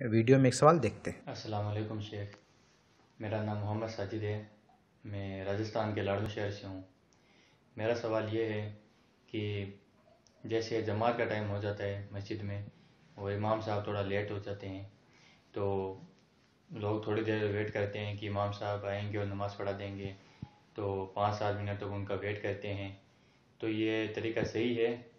Video में एक सवाल देखते हैं। वालेकुम शेख। मेरा नाम मोहम्मद साजिद है। मैं राजस्थान के लाड़ू शहर से हूँ। मेरा सवाल ये है कि जैसे जमात का टाइम हो जाता है मस्जिद में और इमाम साहब थोड़ा लेट हो जाते हैं तो लोग थोड़ी देर वेट करते हैं कि इमाम साहब आएँगे और नमाज़ पढ़ा देंगे तो पाँच सात मिनट तक तो उनका वेट करते हैं। तो ये तरीका सही है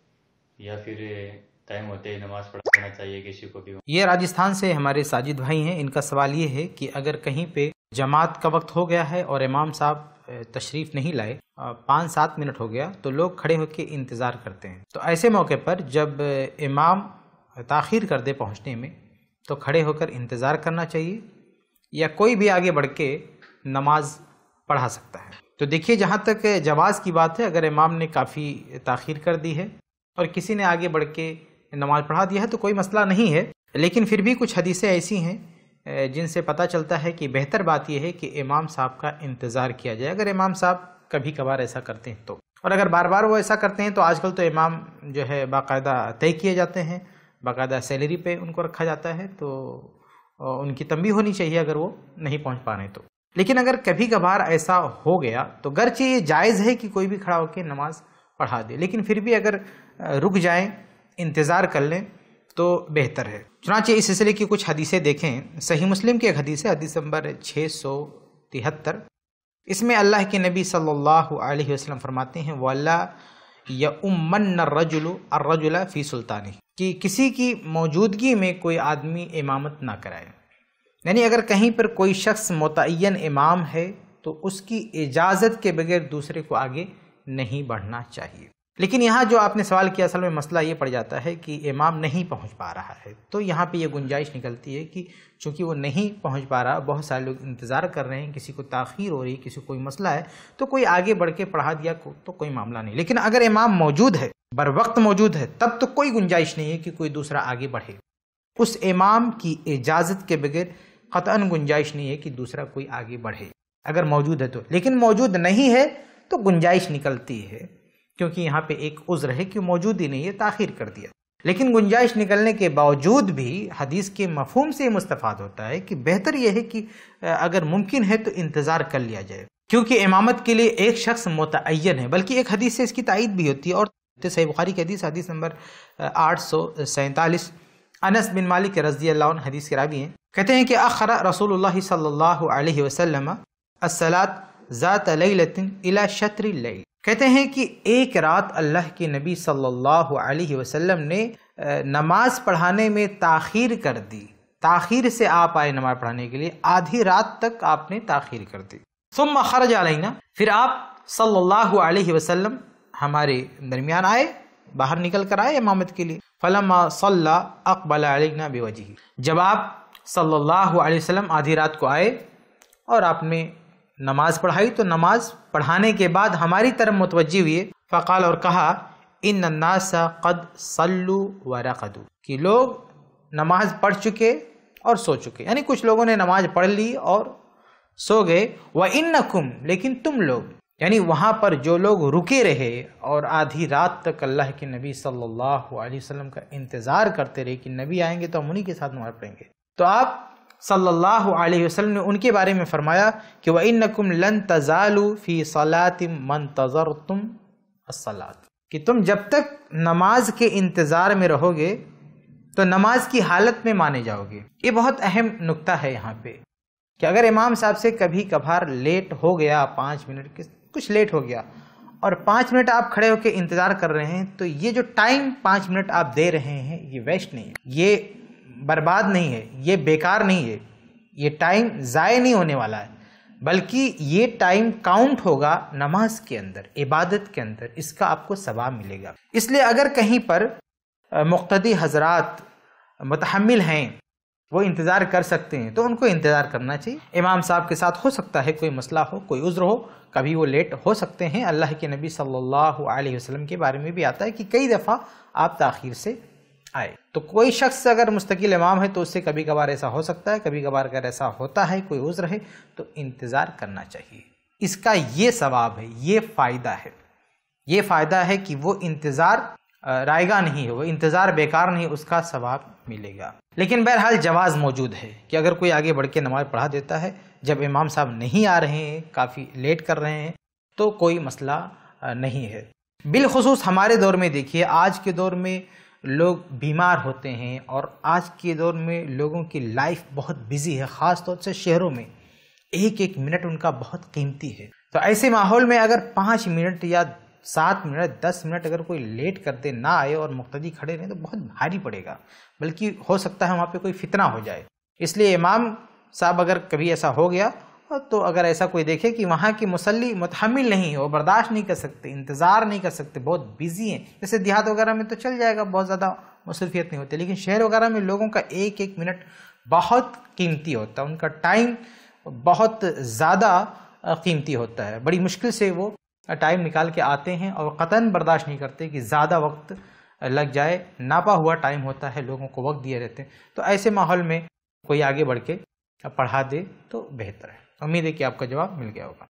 या फिर टाइम होते ही नमाज़ पढ़ाना चाहिए किसी को भी। ये राजस्थान से हमारे साजिद भाई हैं, इनका सवाल ये है कि अगर कहीं पे जमात का वक्त हो गया है और इमाम साहब तशरीफ़ नहीं लाए पाँच सात मिनट हो गया तो लोग खड़े होकर इंतज़ार करते हैं। तो ऐसे मौके पर जब इमाम ताख़ीर कर दे पहुँचने में तो खड़े होकर इंतज़ार करना चाहिए, या कोई भी आगे बढ़ के नमाज़ पढ़ा सकता है। तो देखिए, जहाँ तक जवाज़ की बात है, अगर इमाम ने काफ़ी ताख़ीर कर दी है, और किसी ने आगे बढ़ के नमाज़ पढ़ा दिया है तो कोई मसला नहीं है, लेकिन फिर भी कुछ हदीसें ऐसी हैं जिनसे पता चलता है कि बेहतर बात यह है कि इमाम साहब का इंतज़ार किया जाए। अगर इमाम साहब कभी कभार ऐसा करते हैं तो। और अगर बार बार वो ऐसा करते हैं तो आजकल तो इमाम जो है बाकायदा तय किए जाते हैं, बाकायदा सैलरी पे उनको रखा जाता है तो उनकी तंबी होनी चाहिए अगर वो नहीं पहुँच पा रहे तो। लेकिन अगर कभी कभार ऐसा हो गया तो गर्चे ये जायज़ है कि कोई भी खड़ा होकर नमाज़ पढ़ा दे, लेकिन फिर भी अगर रुक जाएँ इंतज़ार कर लें तो बेहतर है। चुनाचे इस सिलसिले की कुछ हदीसें देखें। सही मुस्लिम की एक हदीस है, हदीस नंबर छः सौ तिहत्तर। इसमें अल्लाह के नबी सल्लल्लाहु अलैहि वसल्लम फरमाते हैं वल्ला या उम्मन रजुल अर्रजुला फ़ी सुल्तानी कि किसी की मौजूदगी में कोई आदमी इमामत ना कराए। यानी अगर कहीं पर कोई शख्स मुतन इमाम है तो उसकी इजाज़त के बगैर दूसरे को आगे नहीं बढ़ना चाहिए। लेकिन यहाँ जो आपने सवाल किया असल में मसला ये पड़ जाता है कि इमाम नहीं पहुँच पा रहा है। तो यहाँ पे ये गुंजाइश निकलती है कि चूँकि वो नहीं पहुँच पा रहा बहुत सारे लोग इंतज़ार कर रहे हैं किसी को ताख़ीर हो रही है किसी को कोई मसला है तो कोई आगे बढ़ के पढ़ा दिया को, तो कोई मामला नहीं। लेकिन अगर इमाम मौजूद है बर वक्त मौजूद है तब तो कोई गुंजाइश नहीं है कि कोई दूसरा आगे बढ़े। उस इमाम की इजाज़त के बगैर क़तन गुंजाइश नहीं है कि दूसरा कोई आगे बढ़े। अगर मौजूद है तो। लेकिन मौजूद नहीं है तो गुंजाइश निकलती है। क्योंकि यहाँ पे एक उज्र है कि मौजूद ही नहीं है ताखिर कर दिया। लेकिन गुंजाइश निकलने के बावजूद भी हदीस के मफहम से मुस्तफ़ाद होता है कि बेहतर यह है कि अगर मुमकिन है तो इंतज़ार कर लिया जाए। क्योंकि इमामत के लिए एक शख्स मुतन है, बल्कि एक हदीस से इसकी तायद भी होती है। और सही बुखारी की हदीस हदीस नंबर आठ सौ सैंतालीस। अनस बिन मालिक रज़ी अल्लाह हदीस के रावी हैं। कहते हैं कि अखरा रसूल सल्लल्लाहु अलैहि वसल्लम असलात ज़ात लैलतिन इला शत्र लैल। कहते हैं कि एक रात अल्लाह के नबी सल्लल्लाहु अलैहि वसल्लम ने नमाज़ पढ़ाने में ताखीर कर दी। ताखीर से आप आए नमाज़ पढ़ाने के लिए, आधी रात तक आपने ताखीर कर दी। सुम खरज अलैना। फिर आप सल्लल्लाहु अलैहि वसल्लम हमारे दरमियान आए, बाहर निकल कर आए इमामत के लिए। फलमा सल्ला अकबल अलैना बेवजी जब आप सल्लल्लाहु अलैहि वसल्लम आधी रात को आए और आपने नमाज़ पढ़ाई तो नमाज़ पढ़ाने के बाद हमारी तरफ़ मुतवजी हुए फ़काल और कहा इन अन्नासा कद सल्लु व रकदू। कि लोग नमाज़ पढ़ चुके और सो चुके। यानी कुछ लोगों ने नमाज़ पढ़ ली और सो गए। व इन नकुम लेकिन तुम लोग, यानी वहाँ पर जो लोग रुके रहे और आधी रात तक अल्लाह के नबी सल्लल्लाहु अलैहि वसल्लम का इंतज़ार करते रहे कि नबी आएँगे तो हम उन्हीं के साथ नमाज़ पढ़ेंगे। तो आप सल्लल्लाहु अलैहि वसल्लम ने उनके बारे में फरमाया कि वह इन्नकुम लन तजालू फ़ी सलातिम मन तजर तुम असलात कि तुम जब तक नमाज़ के इंतज़ार में रहोगे तो नमाज़ की हालत में माने जाओगे। ये बहुत अहम नुक्ता है यहाँ पे। कि अगर इमाम साहब से कभी कभार लेट हो गया, पाँच मिनट के कुछ लेट हो गया, और पाँच मिनट आप खड़े होकर इंतज़ार कर रहे हैं तो ये जो टाइम पाँच मिनट आप दे रहे हैं, ये वेस्ट नहीं है। ये बर्बाद नहीं है, ये बेकार नहीं है, ये टाइम ज़ाय नहीं होने वाला है, बल्कि ये टाइम काउंट होगा नमाज़ के अंदर, इबादत के अंदर, इसका आपको सवाब मिलेगा। इसलिए अगर कहीं पर मुख्तदी हजरात मतहमिल हैं, वो इंतज़ार कर सकते हैं तो उनको इंतज़ार करना चाहिए। इमाम साहब के साथ हो सकता है, कोई मसला हो, कोई उज़्र हो, कभी वो लेट हो सकते हैं। अल्लाह के नबी सल्लल्लाहु अलैहि वसल्लम के बारे में भी आता है कि कई दफ़ा आप ताखीर से आए। तो कोई शख्स अगर मुस्तकिल इमाम है तो उससे कभी कभार ऐसा हो सकता है कभी कभार अगर ऐसा होता है, कोई उज़्र है तो इंतज़ार करना चाहिए। इसका ये सवाब है, ये फ़ायदा है। ये फ़ायदा है कि वो इंतज़ार रायगा नहीं है वो इंतज़ार बेकार नहीं, उसका सवाब मिलेगा। लेकिन बहरहाल जवाज़ मौजूद है कि अगर कोई आगे बढ़ के नमाज़ पढ़ा देता है, जब इमाम साहब नहीं आ रहे हैं, काफ़ी लेट कर रहे हैं तो कोई मसला नहीं है। बिलखसूस हमारे दौर में देखिए, आज के दौर में लोग बीमार होते हैं और आज के दौर में लोगों की लाइफ बहुत बिज़ी है ख़ास तौर से शहरों में। एक एक मिनट उनका बहुत कीमती है। तो ऐसे माहौल में अगर पाँच मिनट या सात मिनट दस मिनट अगर कोई लेट करते ना आए और मुख्तदी खड़े रहें तो बहुत भारी पड़ेगा। बल्कि हो सकता है वहाँ पे कोई फितना हो जाए। इसलिए इमाम साहब, अगर कभी ऐसा हो गया तो अगर ऐसा कोई देखे कि वहाँ की मुसली मुतहमिल नहीं है, बर्दाश्त नहीं कर सकते, इंतज़ार नहीं कर सकते, बहुत बिज़ी हैं। जैसे देहात वगैरह में तो चल जाएगा, बहुत ज़्यादा मसरूफियत नहीं होती। लेकिन शहर वगैरह में लोगों का एक एक मिनट बहुत कीमती होता है। उनका टाइम बहुत ज़्यादा कीमती होता है। बड़ी मुश्किल से वो टाइम निकाल के आते हैं और कतन बर्दाश्त नहीं करते कि ज़्यादा वक्त लग जाए। नापा हुआ टाइम होता है, लोगों को वक्त दिए रहते हैं। तो ऐसे माहौल में कोई आगे बढ़ के पढ़ा दे तो बेहतर है। उम्मीद है कि आपका जवाब मिल गया होगा।